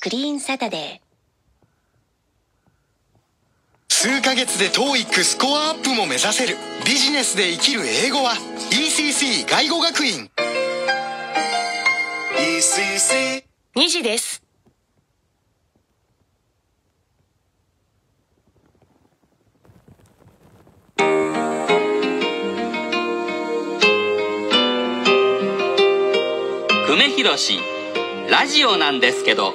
クリーンサタデ数ヶ月で TOEIC スコアアップも目指せる。ビジネスで生きる英語は ECC 外語学院。ECC ー2時です。久米宏。ラジオなんですけど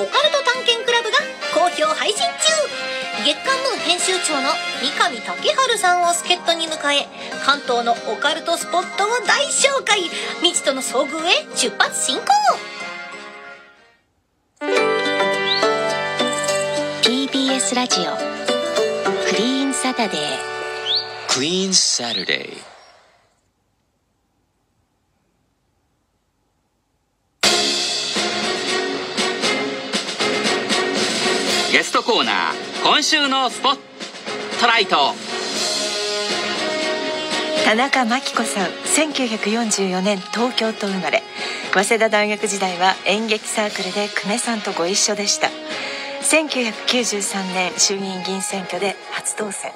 オカルト探検クラブが好評配信中。月刊ムー編集長の三上竹春さんを助っ人に迎え関東のオカルトスポットを大紹介。未知との遭遇へ出発進行。TBS ラジオクリーンサタデー。Clean Saturday. ゲストコーナー今週のスポットライト。田中真紀子さん1944年東京と生まれ。早稲田大学時代は演劇サークルで久米さんとご一緒でした。1993年衆議院議員選挙で初当選。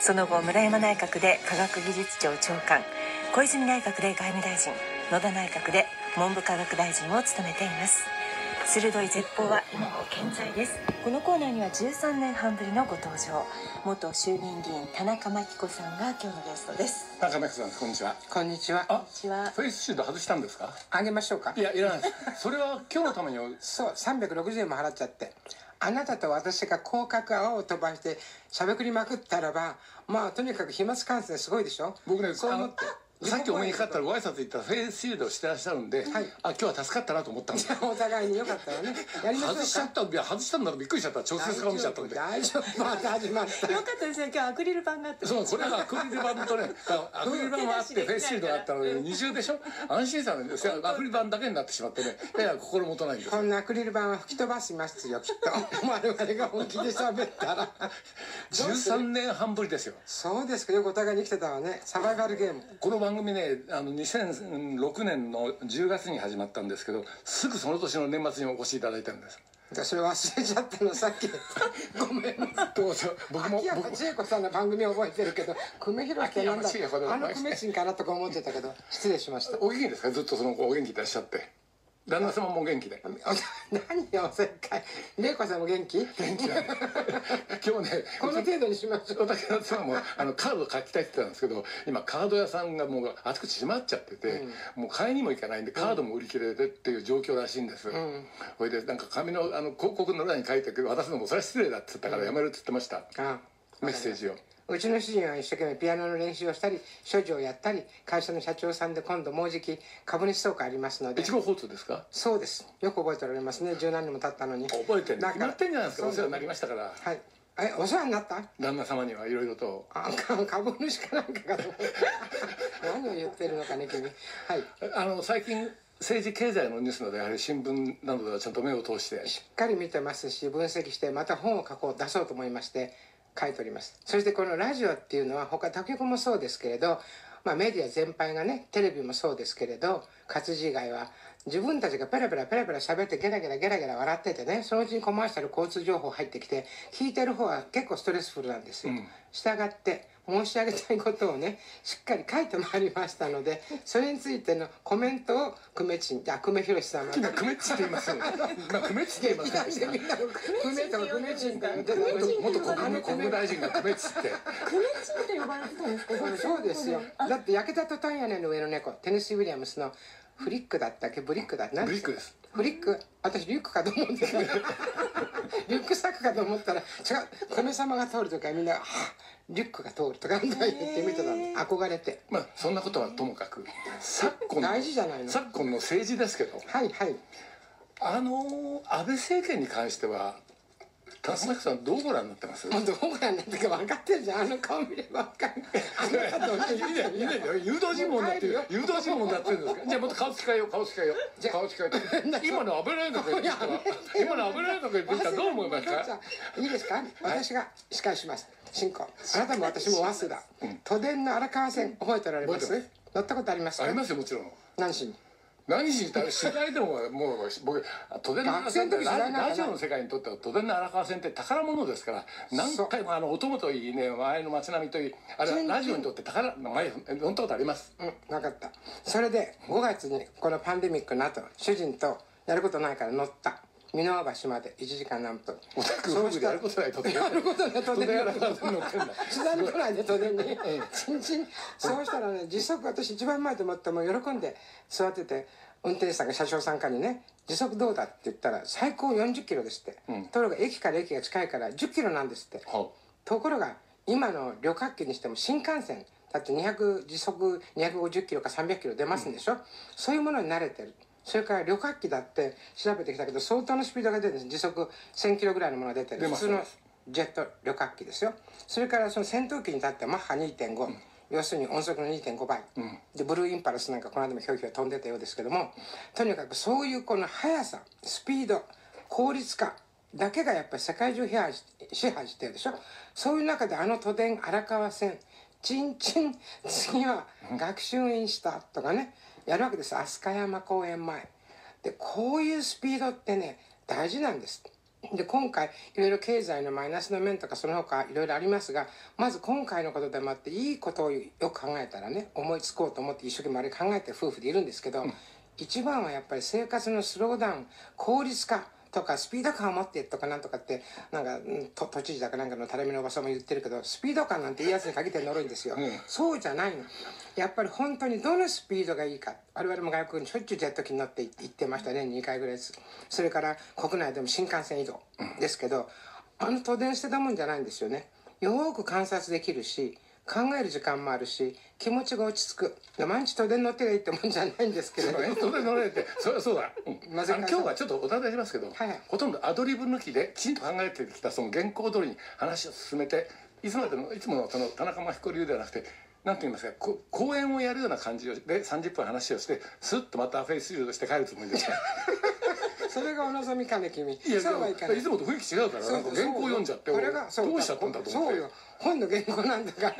その後村山内閣で科学技術庁長官。小泉内閣で外務大臣。野田内閣で文部科学大臣を務めています。鋭い絶報は今も健在ですこのコーナーには13年半ぶりのご登場元衆議院議員田中真紀子さんが今日のゲストです中根さんこんにちはこんにちは。あこんにちはフェイスシールド外したんですか？あげましょうかい。やいらないです それは今日のためにそう、360円も払っちゃって。あなたと私が広角泡を飛ばしてしゃべくりまくったらば、まあとにかく飛沫感染すごいでしょ？僕ねそう思って。さっきお目にかかったらご挨拶行ったらフェイスシールドをしてらっしゃるんで、はいあ今日は助かったなと思ったんでじゃあお互いによかったわね。やりまし。外しちゃったいや外したんだらびっくりしちゃった直接顔見ちゃったんで大丈夫。また始まった。よかったですね今日アクリル板があってそうこれがアクリル板とねアクリル板があって フェイスシールドがあったので二重でしょ？安心したんですよアクリル板だけになってしまってねいや心もとないんですこんなアクリル板は吹き飛ばしますよきっと。我々が本気で喋ったら。13年半ぶりですよそうですか。よくお互いに生きてたわね。サバイバルゲーム。この番組ねあの2006年の10月に始まったんですけどすぐその年の年末にお越しいただいたんです。それ忘れちゃったのさっき。ごめん。どうぞ。僕も秋山僕千恵子さんの番組覚えてるけど久米宏ってなんだあの久米人かなとか思ってたけど失礼しました。お元気ですか？ずっとそのお元気でいらっしゃって旦那様もお元気で。何よせっかい。玲子さんも元気？元気だね。今日ねこの程度にしましょう。私の妻もあのカード書きたいって言ってたんですけど今カード屋さんがもうあちこち閉まっちゃってて、もう買いにも行かないんでカードも売り切れてっていう状況らしいんです、それでなんか紙のあの広告の裏に書いて渡すのもそれは失礼だって言ったからやめるって言ってました、あメッセージをうちの主人は一生懸命ピアノの練習をしたり所持をやったり会社の社長さんで今度もうじき株主総会ありますので。越後交通ですか？そうです。よく覚えておられますね。十何年も経ったのに。覚えてる決まってんじゃないですか？お世話になりまましたから。はい。えお世話になった？旦那様にはいろいろと。あか株主かなんかかと。思った何を言ってるのかね君。はい。あの最近政治経済のニュースなどやはり新聞などではちゃんと目を通して。しっかり見てますし分析してまた本を書こう出そうと思いまして書いております。そしてこのラジオっていうのは他他局もそうですけれど、まあ、メディア全般がねテレビもそうですけれど活字以外は自分たちがペラペラペラペラ喋ってゲラゲラゲラゲラ笑っててねそのうちにコマーシャル交通情報入ってきて聞いてる方は結構ストレスフルなんですよ。したがって申し上げたいことをねしっかり書いてまいりましたのでそれについてのコメントを久米ちんあ久米宏さんは。今クメッチって言いますよね。今クメッチって言いませんでしたみんな久米とか久米ちんって言ってたの元国務国務大臣がクメッチってそうですよ。だって焼けたトタン屋根の上の猫。テネシー・ウィリアムスのフリックだったっけ？ブリックだ。ったブリックです。フリック？私リュックかと思ってたリュックサックかと思ったら違う。米様が通るとかみんな「はあリュックが通る」とか言って見てたの憧れて。まあそんなことはともかく昨今の大事じゃないの。昨今の政治ですけど。はいはい。あの安倍政権に関しては田中さんどうご覧になってます？もうどこからなんだか分かってるじゃんあの顔見れば分かるあなたと同じい。いねいいね誘導尋問だって誘導尋問だって言うんですか？じゃあもっと顔使えよう顔使えよう。顔使えよう今の危ないのか言今の危ないのか言ったらどう思いますか？いいですか？私が司会します。新婚。あなたも私も早稲田。都電の荒川線覚えておられます？乗ったことありますか？ありますよもちろん。何しに？何しに取材でももう僕都電の荒川線ラジオの世界にとっては都電の荒川線って宝物ですから何回もあの音もといいね周りの街並みといいあれはラジオにとって宝の前ことあります。うん分かった。それで5月にこのパンデミックの後主人とやることないから乗った箕輪橋まで1時間何分？お宅夫婦でやることないとやることない都電都電荒川線乗ってん だ取材に来ないで都電にちんちん。そうしたらね時速私一番前と思ってもう喜んで座ってて運転手さんが車掌さんからにね「時速どうだ?」って言ったら最高40キロですって、ところが駅から駅が近いから10キロなんですって。はところが今の旅客機にしても新幹線だって200時速250キロか300キロ出ますんでしょ、そういうものに慣れてるそれから旅客機だって調べてきたけど相当のスピードが出るんです時速1000キロぐらいのものが出てる。普通のジェット旅客機ですよ。それからその戦闘機に至ってはマッハ2.5、要するに音速の2.5倍、でブルーインパルスなんかこの間もひょいひょい飛んでたようですけどもとにかくそういうこの速さスピード効率化だけがやっぱり世界中支配し支配してるでしょ。そういう中であの都電荒川線チンチン次は学習院したとかねやるわけです。飛鳥山公園前。でこういうスピードってね大事なんです。で今回いろいろ経済のマイナスの面とかその他いろいろありますがまず今回のことでもあっていいことをよく考えたらね思いつこうと思って一生懸命あれ考えてる夫婦でいるんですけど、一番はやっぱり生活のスローダウン効率化とかスピード感を持ってとかなんとかってなんかうんと都知事だかなんかの垂れ目のおばさんも言ってるけどスピード感なんていいやつに限って乗るんですよ、そうじゃないの。やっぱり本当にどのスピードがいいか。我々も外国にしょっちゅうジェット機に乗って行ってましたね。2回ぐらいです。それから国内でも新幹線移動ですけど、あの都電捨てたもんじゃないんですよね。よーく観察できるし考える時間もあるし気持ちが落ち着く。毎日都電乗ってりゃいいってもんじゃないんですけれど都電乗られてそれはそうだ、うん。今日はちょっとお尋ねしますけど、はいはい。ほとんどアドリブ抜きできちんと考えてきたその原稿通りに話を進めていつまでのいつものその田中真彦流ではなくてなんて言いますかこ講演をやるような感じで30分話をしてスッとまたフェイスシールドして帰るつもりですか？それがお望みかね君。いやそうはいかない。いつもと雰囲気違うからなんか原稿読んじゃってどうしちゃったんだと思って。そうよ本の原稿なんだから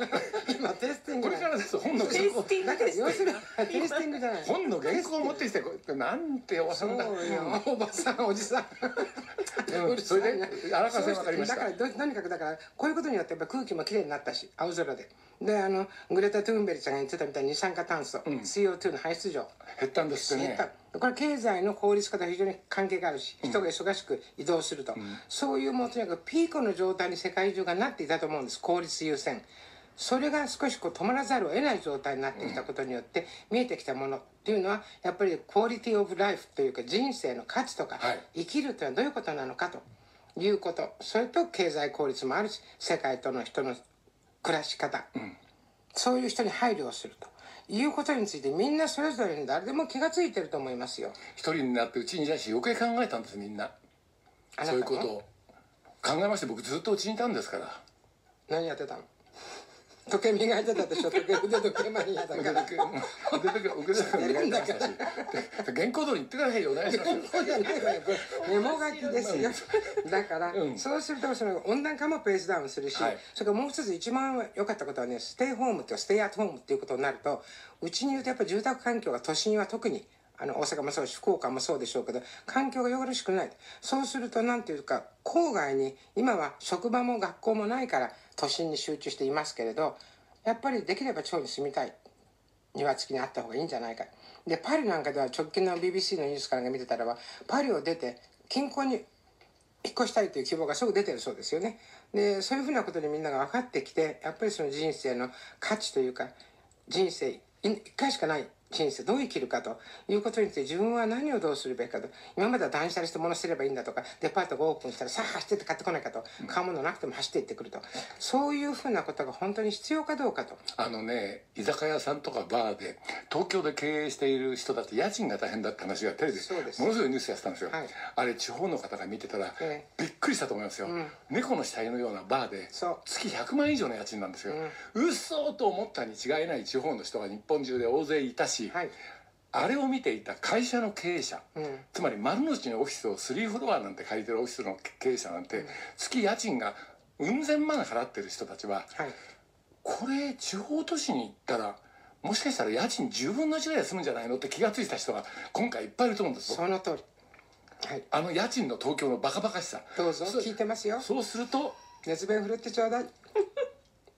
今テイスティングこれからです本の原稿。だから要するにテイスティングじゃない。本の原稿を持ってきてなんておばさんだ。よおばさんおじさんそれで荒川線わかりました。だからどとにかくだからこういうことによってやっぱ空気もきれいになったし青空で。であのグレタ・トゥーンベリちゃんが言ってたみたいに二酸化炭素、CO2 の排出量。減ったんですね。減った。これ経済の効率化と非常に関係があるし人が忙しく移動すると、そういうもうとにかくピークの状態に世界中がなっていたと思うんです効率優先それが少しこう止まらざるを得ない状態になってきたことによって見えてきたものっていうのはやっぱりクオリティオブライフというか人生の価値とか、はい。生きるというのはどういうことなのかと。いうこと。それと経済効率もあるし世界との人の暮らし方、そういう人に配慮をすると。いうことについてみんなそれぞれに誰でも気が付いてると思いますよ。一人になってうちにいないし余計考えたんですみんな。そういうことを。考えまして僕ずっとうちにいたんですから。何やってたの？時計磨いてたでしょ時計腕時計マニアだから。腕時計腕時計腕時計磨いてた。し原稿通り言ってくださいよお願いしますよそうじゃないわよこれメモ書きですよだから、うんそうするとその温暖化もペースダウンするし、はいそれからもう一つ一番良かった。ことはねステイホームとステイアットホームっていうことになるとうちに言うとやっぱり住宅環境が都心は特にあの大阪もそうし福岡もそうでしょうけど環境がよろしくないそうするとなんていうか郊外に今は職場も学校もないから都心に集中していますけれどやっぱりできれば地方に住みたい。庭付きにあった方がいいんじゃないか。でパリなんかでは直近の BBC のニュースから見てたらばパリを出て近郊に引っ越したいという希望がすぐ出てるそうですよね。でそういうふうなことでみんなが分かってきてやっぱりその人生の価値というか人生い一回しかない人生どう生きるかということについて自分は何をどうするべきかと。今までは断捨離して物捨てればいいんだとかデパートがオープンしたらさあ走ってって買ってこないかと。買うものなくても走って行ってくると。そういうふうなことが本当に必要かどうかと。あのね居酒屋さんとかバーで東京で経営している人だって家賃が大変だって話がテレビでそうです。ものすごいニュースやってたんですよ、はい。あれ地方の方が見てたら、えびっくりしたと思いますよ、猫の死体のようなバーで月100万以上の家賃なんですよ、うっそーと思ったに違いない地方の人が日本中で大勢いたし、はい。あれを見ていた会社の経営者、ん。つまり丸の内のオフィスを3フロアなんて借りてるオフィスの経営者なんて、月家賃がうん千万払ってる人たちははい。これ地方都市に行ったらもしかしたら家賃10分の1ぐらいで済むんじゃないのって気がついた人が今回いっぱいいると思うんですよその通り。はい。あの家賃の東京のバカバカしさ。どうぞ聞いてますよ。そうすると熱弁振るってちょうだい。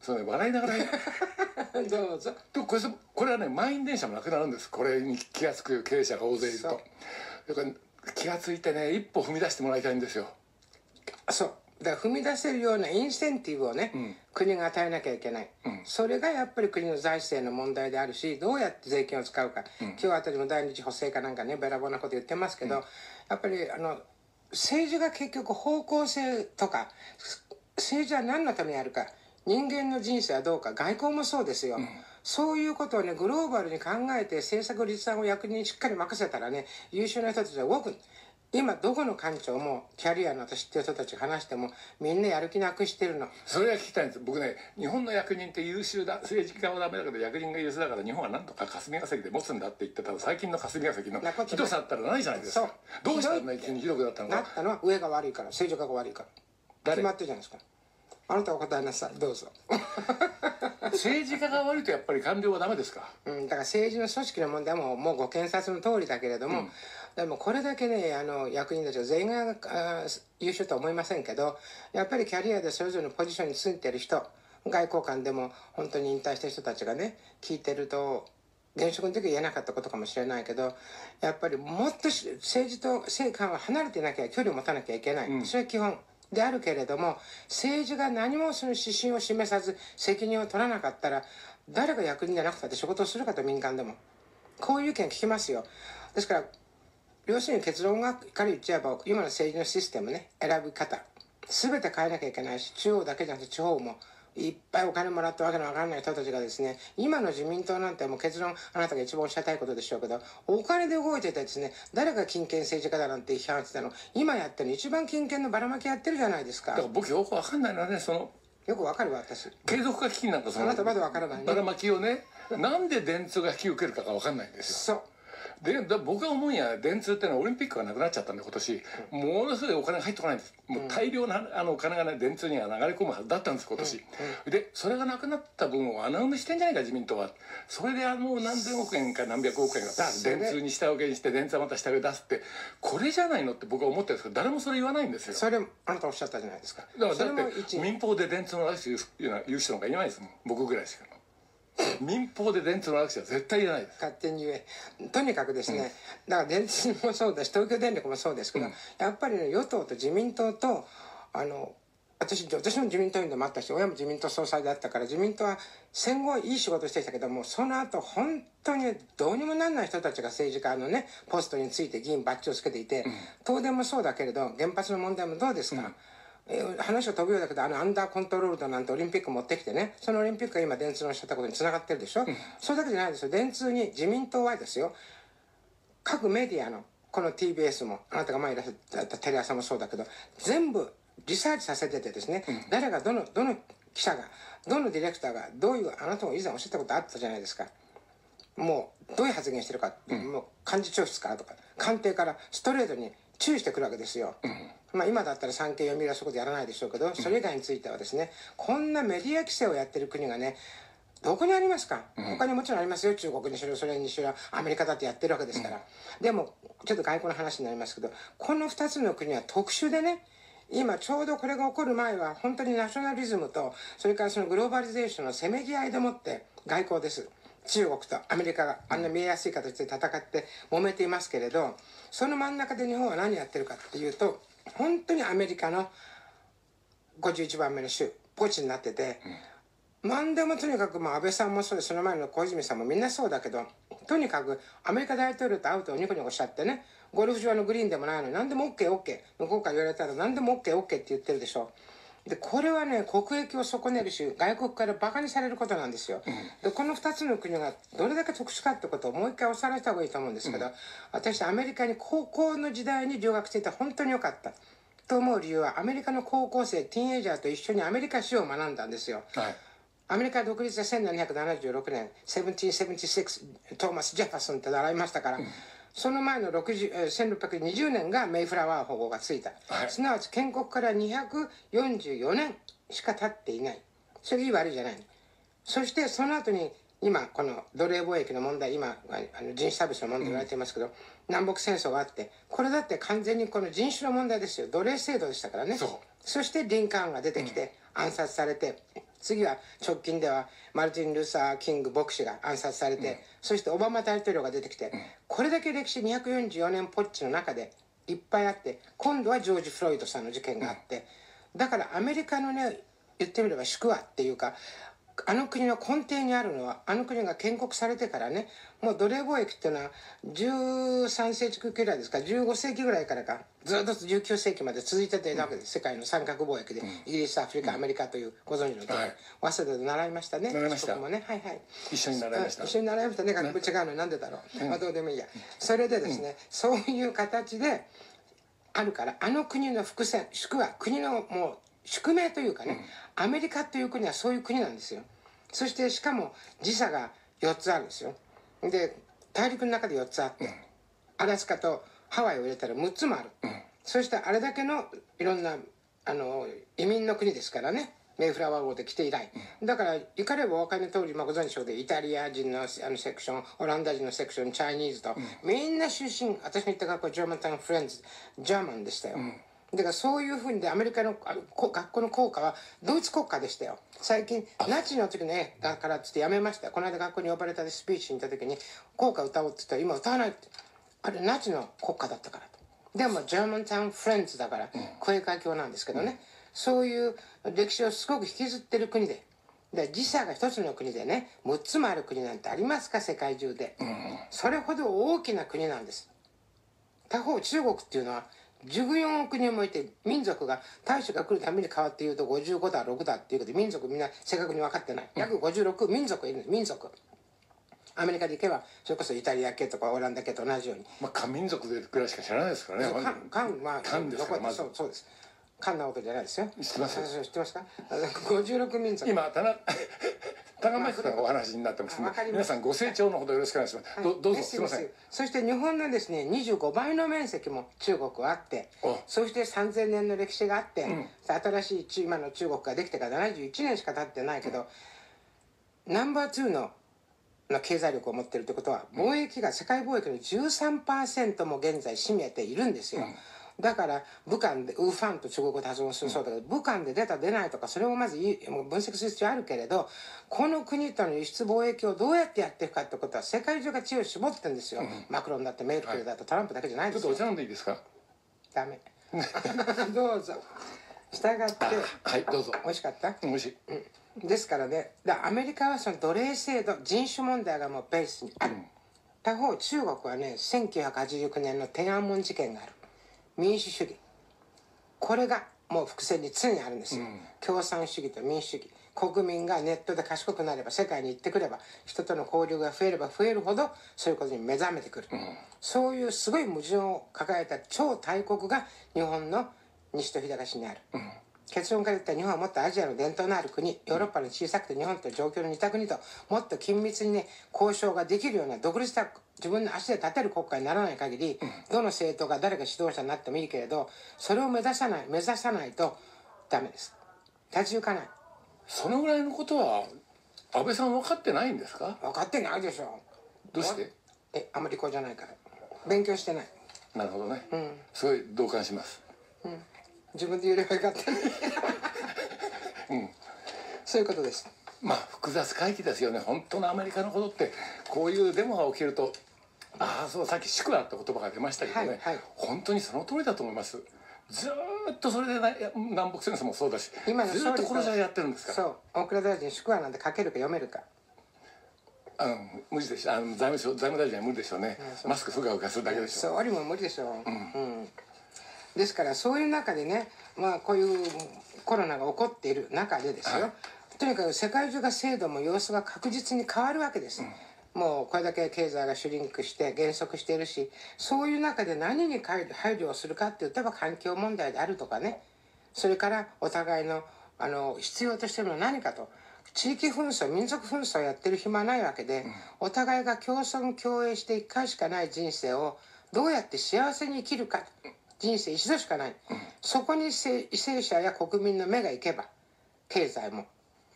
そうね笑いながら どうぞでこれこれはね満員電車もなくなるんです。これに気が付く経営者が大勢いると。だから気が付いてね一歩踏み出してもらいたいんですよ。そう。だから踏み出せるようなインセンティブをね、国が与えなきゃいけない、それがやっぱり国の財政の問題であるしどうやって税金を使うか、今日あたりも第二次補正かなんかねべらぼうなこと言ってますけど、やっぱりあの政治が結局方向性とか政治は何のためにあるか人間の人生はどうか外交もそうですよ、そういうことをねグローバルに考えて政策立案を役人にしっかり任せたらね優秀な人たちは動く。今どこの官庁もキャリアの私っていう人たちが話してもみんなやる気なくしてるの。それは聞きたいんです。僕ね日本の役人って優秀だ。政治家はダメだけど役人が優秀だから日本はなんとか霞が関で持つんだって言ってたら最近の霞が関のひどさったらないじゃないですか。そう。どうしたらね急にひどくなったのなかったのは上が悪いから政治家が悪いから。誰？決まってるじゃないですかあなたお答えなさい。どうぞ。政治家が悪いとやっぱり官僚はダメですか？うん、だから政治の組織の問題ももうご検察の通りだけれども、でもこれだけねあの役人たちは全員があ優秀とは思いませんけどやっぱりキャリアでそれぞれのポジションについてる人外交官でも本当に引退した人たちがね聞いてると現職の時は言えなかったことかもしれないけどやっぱりもっとし政治と政官は離れてなきゃ距離を持たなきゃいけない、それは基本であるけれども政治が何もその指針を示さず責任を取らなかったら誰が役人じゃなくたって仕事をするかと民間でも。こういう意見聞きますよ。ですから要するに結論がから言っちゃえば今の政治のシステムね選び方全て変えなきゃいけないし中央だけじゃなくて地方もいっぱいお金もらったわけのわからない人たちがですね今の自民党なんてもう結論あなたが一番おっしゃりたいことでしょうけどお金で動いててですね誰が金権政治家だなんて批判してたの今やってるの一番金権のばらまきやってるじゃないですか。だから僕よくわかんないのはねそのよくわかるわ私。継続化基金なんかその。あなたまだわからないね。ばらまきをねなんで電通が引き受けるかがわかんないんですよ。そうでだ僕が思うんや電通ってのはオリンピックがなくなっちゃったんで今年。ものすごいお金が入ってこないんです。もう大量なあのお金がね電通には流れ込むはずだったんです今年、でそれがなくなった分を穴埋めしてんじゃないか自民党は。それであの何千億円か何百億円が電通に下請けにして電通はまた下請け出すってこれじゃないのって僕は思ってるんですけど誰もそれ言わないんですよ。それあなたおっしゃったじゃないですか。だからだって一民放で電通の握手言う言う人なんかいないですもん。僕ぐらいしか民放で電通の握手は絶対言えないです。勝手に言え。とにかくですね、だから電通もそうだし東京電力もそうですけど、やっぱりね与党と自民党とあの私私も自民党員でもあったし親も自民党総裁だったから自民党は戦後いい仕事してきたけどもその後本当にどうにもなんない人たちが政治家のねポストについて議員バッジをつけていて、東電もそうだけれど原発の問題もどうですか、えー話が飛ぶようだけどあのアンダーコントロールドなんてオリンピック持ってきてねそのオリンピックが今電通のおっしゃったことにつながってるでしょ、それだけじゃないですよ。電通に自民党はですよ。各メディアのこの TBS もあなたが前いらっしゃったテレ朝もそうだけど全部リサーチさせててですね、誰がどのどの記者がどのディレクターがどういうあなたも以前おっしゃったことあったじゃないですか。もうどういう発言してるか、もう幹事長室か？らとか官邸からストレートに注意してくるわけですよ、まあ今だったら産経読売はそこでやらないでしょうけどそれ以外についてはですねこんなメディア規制をやってる国がねどこにありますか、他にもちろんありますよ中国にしろソ連にしろアメリカだってやってるわけですから、でもちょっと外交の話になりますけどこの2つの国は特殊でね今ちょうどこれが起こる前は本当にナショナリズムとそれからそのグローバリゼーションのせめぎ合いでもって外交です。中国とアメリカがあんな見えやすい形で戦って揉めていますけれどその真ん中で日本は何やってるかっていうと本当にアメリカの51番目の州ポチになってて、何でもとにかく、まあ、安倍さんもそうでその前の小泉さんもみんなそうだけどとにかくアメリカ大統領と会うとニコニコしちゃってねゴルフ場のグリーンでもないのに何でも OKOK 向こうから言われたら何でも OKOK って言ってるでしょ。でこれはね国益を損ねるし外国からバカにされることなんですよ、でこの2つの国がどれだけ特殊かってことをもう一回おさらいした方がいいと思うんですけど、私アメリカに高校の時代に留学していて本当に良かった。と思う理由はアメリカの高校生ティーンエイジャーと一緒にアメリカ史を学んだんですよ、はい。アメリカ独立は1776年1776トーマス・ジェファソンって習いましたから、その前の60えー1620年がメイフラワー保護がついた、はい。すなわち建国から244年しか経っていない。それいい悪いじゃないの。そしてその後に今この奴隷貿易の問題今あの人種差別の問題言われていますけど、南北戦争があってこれだって完全にこの人種の問題ですよ。奴隷制度でしたからね。そしてリンカーンが出てきて暗殺されて、次は直近ではマルティン・ルーサー・キング牧師が暗殺されて、そしてオバマ大統領が出てきて、これだけ歴史244年ポッチの中でいっぱいあって今度はジョージ・フロイドさんの事件があって、だからアメリカのね言ってみれば宿話っていうかあの国の根底にあるのはあの国が建国されてからねもう奴隷貿易っていうのは13世紀ぐらいですか15世紀ぐらいからかずっと19世紀まで続いてたわけです、世界の三角貿易で、イギリスアフリカアメリカというご存知の通り、はい。早稲田で習いましたね。習いました。僕もねはいはい。一緒に習いました。あ一緒に習いましたね。学部違うのになんでだろう、まあどうでもいいや。それでですね、そういう形であるからあの国の伏線宿は国のもう宿命というかね、アメリカという国はそういう国なんですよ。そしてしかも時差が4つあるんですよ。で大陸の中で4つあって、アラスカとハワイを入れたら6つもある、そしてあれだけのいろんなあの移民の国ですからね。メイフラワー号で来て以来、だから行かればお分かりの通り、まあ、ご存知でしょうでイタリア人のあのセクションオランダ人のセクションチャイニーズと、みんな出身私の行った学校ジャーマンタウンフレンズジャーマンでしたよ、だからそういうふうにでアメリカのあのこ学校の校歌はドイツ国歌でしたよ。最近ナチの時の絵だからっつってやめました。この間学校に呼ばれたでスピーチに行った時に校歌歌おうって言ったら今歌わない。ってあれナチの国歌だったからと。でもジャーマンタウンフレンズだから声かけ教なんですけどね、そういう歴史をすごく引きずってる国で。で時差が一つの国でね6つもある国なんてありますか？世界中で、それほど大きな国なんです。他方中国っていうのは14億人もいて民族が大使が来るために変わって言うと55だ6だっていうことで民族みんな正確に分かってない。約56民族いるんです。民族。アメリカで行けばそれこそイタリア系とかオランダ系と同じように。まあ漢民族でぐらいしか知らないですからねカンカンは漢ですからまず。そうそうです。カンなことじゃないですよ。知ってます知ってますか？あの56民族。今田中田中真紀子さんがお話になってますので皆さんご清聴のほどよろしくお願いします、どどうぞです。すいません。そして日本のですね25倍の面積も中国はあってお。そして3000年の歴史があって、新しい中今の中国ができてから71年しか経ってないけど、ナンバー2のの経済力を持ってるってことは貿易が世界貿易の13%も現在占めているんですよ、だから武漢でウーファンと中国語で発音するそうだけど、武漢で出た出ないとかそれをまずいもう分析する必要あるけれどこの国との輸出貿易をどうやってやっていくかってことは世界中が知恵を絞ってるんですよ、マクロンだってメルケルだとトランプだけじゃないですよ。ちょっとお茶飲んでいいですか？ダメ。どうぞ。従って。はいどうぞ。美味しかった？美味しい。ですからねだアメリカはその奴隷制度人種問題がもうベースにある、他方中国はね1989年の天安門事件がある民主主義。これがもう伏線に常にあるんですよ、共産主義と民主主義。国民がネットで賢くなれば世界に行ってくれば人との交流が増えれば増えるほどそういうことに目覚めてくる、そういうすごい矛盾を抱えた超大国が日本の西と東にある、結論から言ったら日本はもっとアジアの伝統のある国ヨーロッパの小さくて日本と状況の似た国ともっと緊密にね交渉ができるような独立した自分の足で立てる国家にならない限り、どの政党が誰が指導者になってもいいけれどそれを目指さない目指さないとダメです。立ち行かない。そのぐらいのことは安倍さん分かってないんですか？分かってないでしょ。どうして？えあまりこうじゃないから。勉強してない。なるほどね、すごい同感します自分で言えればよかったね。そういうことです。まあ複雑回帰ですよね。本当のアメリカのことってこういうデモが起きるとああそうさっき「宿」だって言葉が出ましたけどね、はいはい。本当にその通りだと思います。ずーっとそれでな南北戦争もそうだし今のずーっとこの時代やってるんですか？らそう。大倉大臣宿話なんて書けるか読めるか。あの無理でしょ。あの財務省財務大臣は無理でしょうね、マスクふがふがするだけでしょ。総理も無理でしょう、うんですからそういう中でねまあこういうコロナが起こっている中でですよ、とにかく世界中が制度も様子が確実に変わるわけです、もうこれだけ経済がシュリンクして減速しているしそういう中で何に配配慮をするかって言ったら環境問題であるとかね。それからお互いのあの必要としてるのは何かと。地域紛争民族紛争をやってる暇はないわけで、お互いが共存共栄して一回しかない人生をどうやって幸せに生きるか人生一度しかない、そこに為政者や国民の目が行けば経済も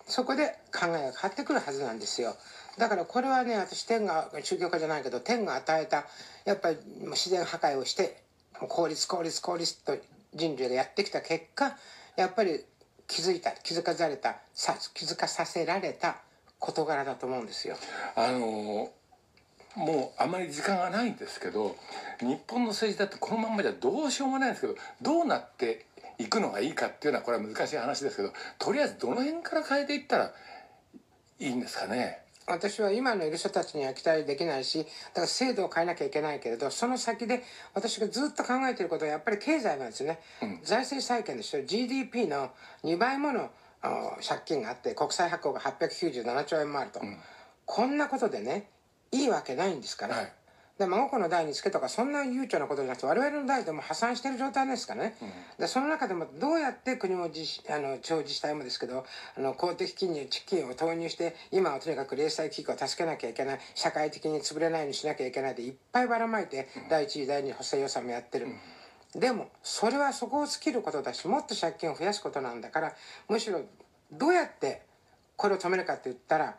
そこで考えが変わってくるはずなんですよ。だからこれはね私天が宗教家じゃないけど天が与えたやっぱり自然破壊をして効率効率効率と人類がやってきた結果やっぱり気づいた気づかされたさ気づかさせられた事柄だと思うんですよ。あのもうあまり時間がないんですけど日本の政治だってこのまんまじゃどうしようもないんですけどどうなっていくのがいいかっていうのはこれは難しい話ですけどとりあえずどの辺から変えていったらいいんですかね？私は今のいる人たちには期待できないしだから制度を変えなきゃいけないけれどその先で私がずっと考えていることはやっぱり経済なんですね、財政再建でしょ？GDP の2倍ものあ借金があって国債発行が897兆円もあると、こんなことでねいいわけないんですから、はい。で孫子の代につけとかそんな悠長なことじゃなくて我々の代でも破産してる状態ですからね、でその中でもどうやって国も自あの地方自治体もですけどあの公的金融基金を投入して今はとにかく零細企業を助けなきゃいけない社会的に潰れないようにしなきゃいけないでいっぱいばらまいて、第一次第二次補正予算もやってる。でもそれはそこを尽きることだしもっと借金を増やすことなんだからむしろどうやってこれを止めるかって言ったら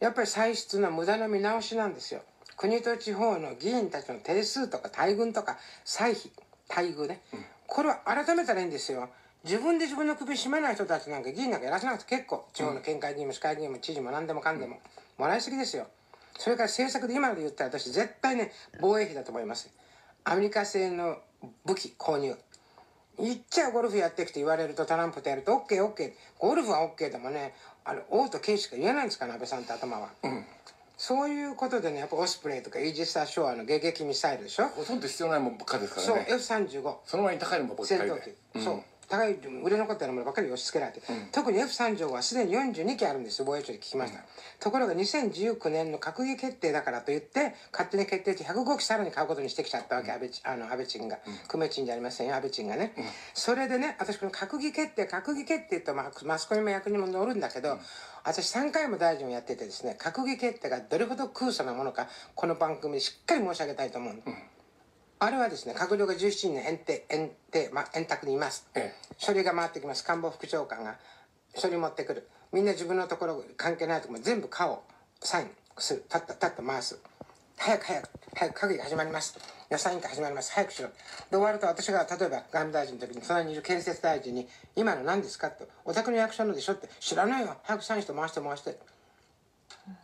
やっぱり歳出の無駄の見直しなんですよ。国と地方の議員たちの定数とか大軍とか歳費待遇ね、これを改めたらいいんですよ。自分で自分の首絞めない人たちなんか議員なんかやらせなくて結構地方の県会議員も市会議員も知事も何でもかんでも、もらいすぎですよ。それから政策で今ので言ったら私絶対ね防衛費だと思います。アメリカ製の武器購入。言っちゃゴルフやってきて言われるとトランプとやると OKOK ゴルフは OK でもねあれ王と慶しか言えないんですかね安倍さんって頭は、そういうことでねやっぱオスプレイとかイージス・アショアの迎撃ミサイルでしょ？ほとんど必要ないもんばっかりですかそうらね F35 その前に高いのもばっかりで戦闘機、そう高い売れ残ったようなものばっかり押し付けられて、特に F35 はすでに42機あるんですよ防衛庁で聞きました、ところが2019年の閣議決定だからといって勝手に決定して105機さらに買うことにしてきちゃったわけ、安倍ちあの安倍晋が、久米賃じゃありませんよ安倍晋がね、それでね私この閣議決定閣議決定と、まあ、マスコミも役にも乗るんだけど、私3回も大臣をやっててですね閣議決定がどれほど空想なものかこの番組でしっかり申し上げたいと思うの、あれはですね閣僚が17人延定延定、まあ、円卓にいます、え書類が回ってきます。官房副長官が書類持ってくる。みんな自分のところ関係ないところも全部顔サインする。たったたった回す。早く早く早く閣議が始まります。予算委員会始まります。早くしろ。で終わると私が例えば外務大臣の時に隣にいる建設大臣に「今の何ですか?」と「お宅の役所のでしょ?」って「知らないよ。早くサインして回して回して」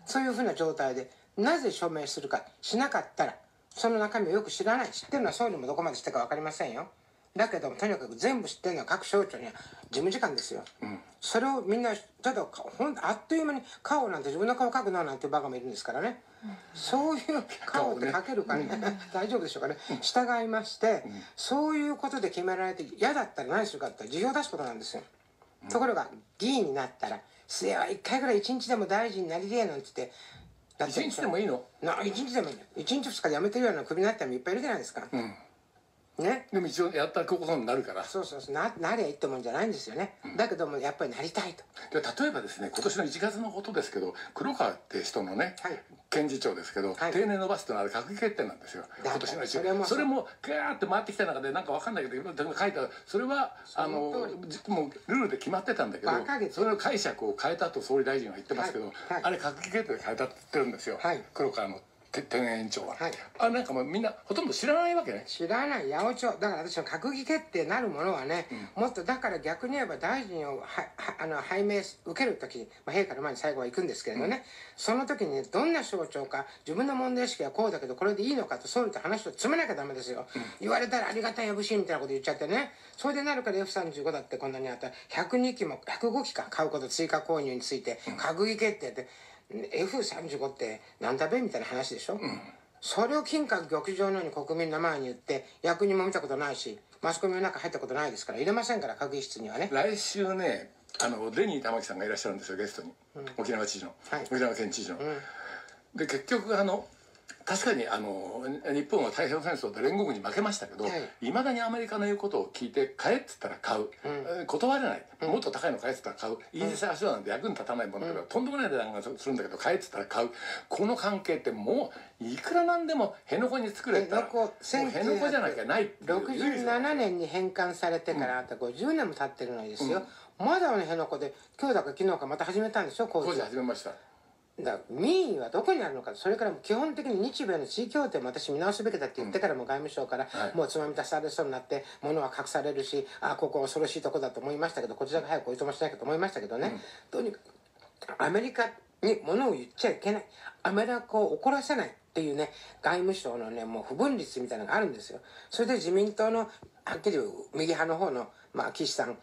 そういうふうな状態でなぜ署名するかしなかったらその中身をよく知らない。知ってるのは総理もどこまで知ってるか分かりませんよ。だけどもとにかく全部知ってるのは各省庁には事務次官ですよ、それをみんなただほんあっという間に顔なんて自分の顔描くななんていうバカもいるんですからね、そういう顔って描けるかね。大丈夫でしょうかね。従いまして、そういうことで決められて嫌だったら何するかって辞表を出すことなんですよ、ところが議員になったら「末は一回ぐらい一日でも大臣になりてえ」なんてだって一日でもいいの？な一日でもいいよ。一日二日で辞めてるようなクビになったらいっぱいいるじゃないですか、ねでも一応やったらこことになるから。そうそうそう。ななりゃいいってもんじゃないんですよね、だけどもやっぱりなりたいと。で例えばですね今年の1月のことですけど黒川って人のね、はい。検事長ですけど、はい。定年伸ばすってのは閣議決定なんですよ。だ今年の1それも月それもガーって回ってきた中でなんかわかんないけどいろいろ書いた。それはあのもうルールで決まってたんだけどそれの解釈を変えたと総理大臣は言ってますけど、はい。はい。あれ閣議決定で変えたって言ってるんですよ、はい。黒川のて定年委員長は、はい。あなんかもうみんなほとんど知らないわけね。知らない。八百長。だから私の閣議決定なるものはね、もっとだから逆に言えば大臣をははあの拝命受ける時に、まあ、陛下の前に最後は行くんですけれどね、その時に、ね、どんな省庁か自分の問題意識はこうだけどこれでいいのかと総理と話を詰めなきゃダメですよ、言われたらありがたいやぶしいみたいなこと言っちゃってね。それでなるから F35 だってこんなにあった102機も105機か買うこと追加購入について閣議決定って、F35 ってなんだべみたいな話でしょ、それを金閣玉上のように国民の前に言って役人も見たことないしマスコミの中入ったことないですから入れませんから閣議室にはね。来週ねあのデニー玉木さんがいらっしゃるんですよゲストに、沖縄知事の、はい。沖縄県知事の、で結局あの確かにあの日本は太平洋戦争で連合軍に負けましたけど、はい。いまだにアメリカの言うことを聞いて買えっつったら買う、えー断れない、もっと高いの買えっつったら買う。イージス・アショアなんて役に立たないものだから、とんでもない値段がするんだけど買えっつったら買う。この関係ってもういくらなんでも辺野古に作れたら辺野古辺野古じゃなきゃないっていう67年に返還されてからあと50年も経ってるのにですよ、まだあの辺の子で今日だか昨日かまた始めたんでしょ工事始めましただから民意はどこにあるのかそれから基本的に日米の地位協定も私見直すべきだって言ってからも外務省からはい。もうつまみ出されそうになって物は隠されるしあここ恐ろしいとこだと思いましたけどこちらが早くおいとましなきゃと思いましたけどね、とにかくアメリカに物を言っちゃいけない。アメリカを怒らせないっていうね外務省のねもう不分律みたいなのがあるんですよ。それで自民党のはっきり言う右派の方の、まあ、岸さん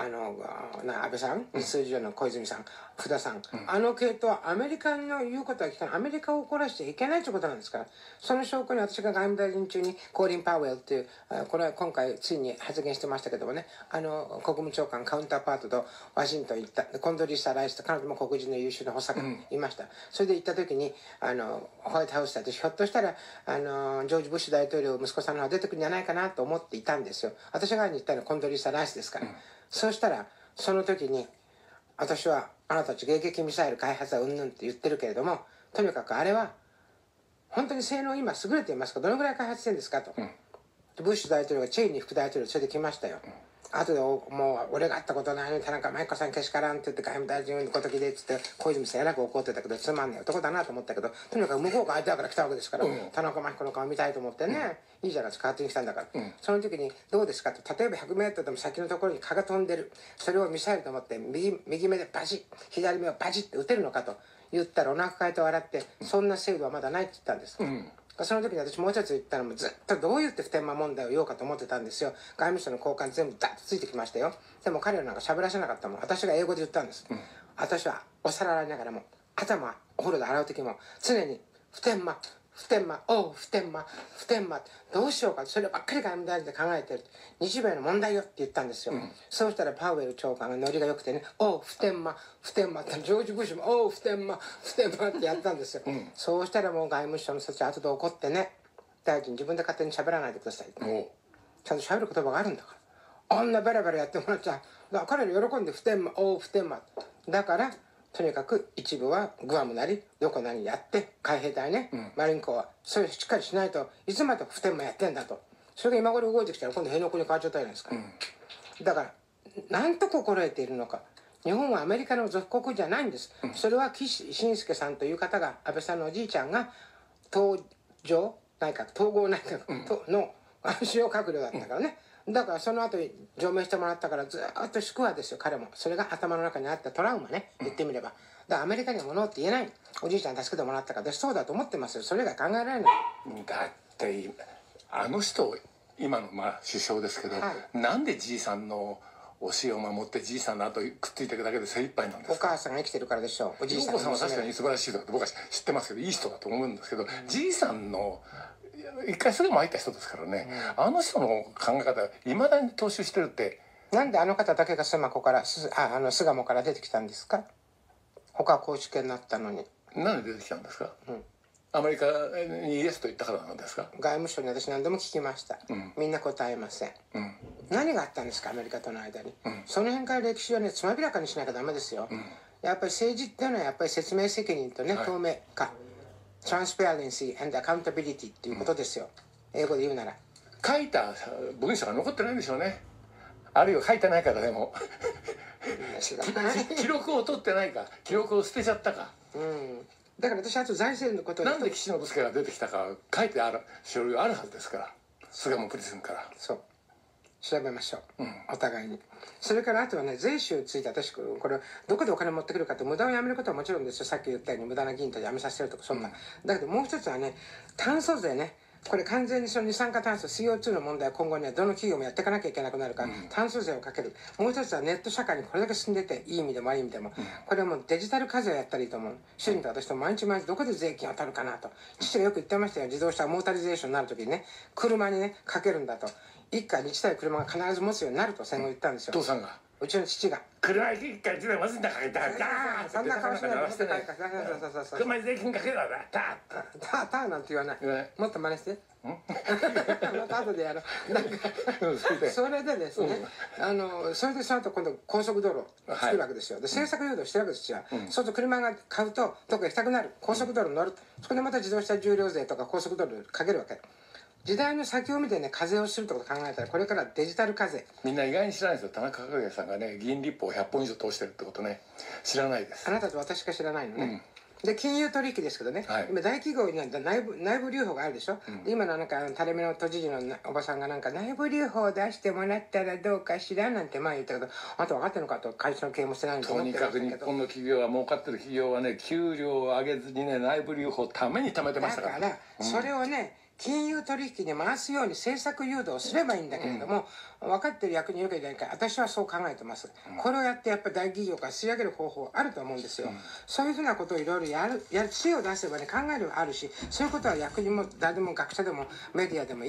あのな安倍さん？数字上の小泉さん？福田さん、あの系統はアメリカの言うことは聞かない。アメリカを怒らしちゃいけないということなんですか？らその証拠に私が外務大臣中にコーリン・パウエルっていうあこれは今回ついに発言してましたけどもね。あの国務長官カウンターパートとワシントン行った。でコンドリーサ・ライスと彼女も黒人の優秀な補佐官いました、それで行った時にあのホワイトハウスで私ひょっとしたらあのジョージ・ブッシュ大統領息子さんの方が出てくるんじゃないかなと思っていたんですよ。私が会いに行ったのはコンドリーサ・ライスですから、そうしたらその時に私はあなたたち迎撃ミサイル開発はうんぬんって言ってるけれどもとにかくあれは本当に性能今優れていますか？どのぐらい開発してるんですか？と、でブッシュ大統領がチェイニー副大統領連れてきましたよ、後でおもう俺が会ったことないのに田中舞子さんけしからんって言って外務大臣のこときでっつって小泉さんえらく怒ってたけどつまんない男だなと思ったけどとにかく向こうが相手だから来たわけですから、田中真紀子の顔見たいと思ってね、いいじゃないですか勝手に来たんだから、その時にどうですかと例えば 100m でも先のところに蚊が飛んでるそれをミサイルと思って右右目でパチッ左目をパチッって撃てるのかと言ったらお腹かえて笑って、そんな制度はまだないって言ったんです、その時に私もう一つ言ったのもずっとどう言って普天間問題を言おうかと思ってたんですよ。外務省の高官全部ダッとついてきましたよ。でも彼らなんか喋らせなかったもん。私が英語で言ったんです、私はお皿洗いながらも頭お風呂で洗う時も常に普天間普天間おう普天間普天間。どうしようか。そればっかり外務大臣で考えてる。日米の問題よって言ったんですよ、そうしたらパウエル長官がノリが良くてね「おう普天間普天間」って。ジョージ・ブッシュも「おう普天間普天間」ってやったんですよ、そうしたらもう外務省の人たち後で怒ってね大臣自分で勝手に喋らないでください。ちゃんと喋る言葉があるんだから。あんなベラベラやってもらっちゃだから彼ら喜んで普天間おう普天間。だからとにかく一部はグアムなりどこなりやって海兵隊ね、マリンコはそれしっかりしないといつまで普天間やってんだと。それが今頃動いてきたら今度辺野古に変わっちゃったじゃないですか、だからなんと心得ているのか。日本はアメリカの属国じゃないんです、それは岸信介さんという方が安倍さんのおじいちゃんが東条内閣統合内閣との主要閣僚だったからね、だからその後に除名してもらったからずーっと宿話ですよ彼も。それが頭の中にあったトラウマね。言ってみれば、だからアメリカには物って言えない。おじいちゃん助けてもらったから私そうだと思ってますよ。それが考えられない。だってあの人今のまあ首相ですけど、はなんでじいさんの教えを守ってじいさんの後にくっついていくだけで精一杯なんでおすか？母さんが生きてるからでしょう。おじいさんは確か娘に素晴らしい人だと僕は知ってますけどいい人だと思うんですけど、じいさんの一回すぐ参った人ですからね、あの人の考え方いまだに踏襲してるって。なんであの方だけがスマコからすああの巣鴨から出てきたんですか？他は公主権になったのに。なんで出てきたんですか、アメリカにイエスと言ったからなんですか？外務省に私何度も聞きました、みんな答えません、何があったんですか？アメリカとの間に、その辺から歴史をねつまびらかにしなきゃダメですよ、やっぱり政治っていうのはやっぱり説明責任とね、はい。透明化 transparency and accountability っていうことですよ、英語で言うなら。書いた文章が残ってないんでしょうね。あるいは書いてないからでも。記録を取ってないか。記録を捨てちゃったか。うん。だから私あと財政のことをなんで岸信介が出てきたか書いてある書類があるはずですから。巣鴨プリズンから。そう調べましょう、お互いに。それからあとはね税収について私これどこでお金持ってくるかって無駄をやめることはもちろんですよ。さっき言ったように無駄な銀とやめさせるとかそんな、だけどもう一つはね炭素税ね。これ完全にその二酸化炭素 CO2 の問題は今後にはどの企業もやっていかなきゃいけなくなるから、炭素税をかける。もう一つはネット社会にこれだけ進んでていい意味でも悪い意味でも、これはもうデジタル課税をやったらいいと思う。主人と私と毎日毎日どこで税金を取るかなと。父がよく言ってましたよ。自動車モータリゼーションになる時にね車にねかけるんだと一家に一台車が必ず持つようになると戦後言ったんですよ。父さんが？うちの父が。車一回一台まずんだからダーンそんな顔しないでっててないそうそうそうそう車に税金かけるわなダーッターターなんて言わない。もっと真似して。また後でやろう。なんかうんそれででですね、あのそれでその後今度高速道路を作るわけですよ、で政策誘導してるわけですよ、そうすると車が買うとどこか行きたくなる。高速道路に乗る、そこでまた自動車重量税とか高速道路かけるわけ時代の先を見てね課税をするってことを考えたらこれからデジタル課税みんな意外に知らないですよ。田中角栄さんがね議員立法を100本以上通してるってことね。知らないです。あなたと私しか知らないのね、で金融取引ですけどね、はい。今大企業になった内部内部留保があるでしょ、今のなんか垂れ目の都知事のなおばさんがなんか内部留保を出してもらったらどうかしらなんて前言ったけどあなた分かってるのかと会社の経営もしてないのととにかく日本の企業は儲かってる企業はね給料を上げずにね内部留保をために貯めてまだしたかかららそれをね金融取引に回すように政策誘導すればいいんだけれども、分かってる役にいるかいないか私はそう考えてます、これをやってやっぱ大企業から吸い上げる方法あると思うんですよ、そういうふうなことをいろいろやるやる知恵を出せばね考えるはあるしそういうことは役にも誰でも学者でもメディアでも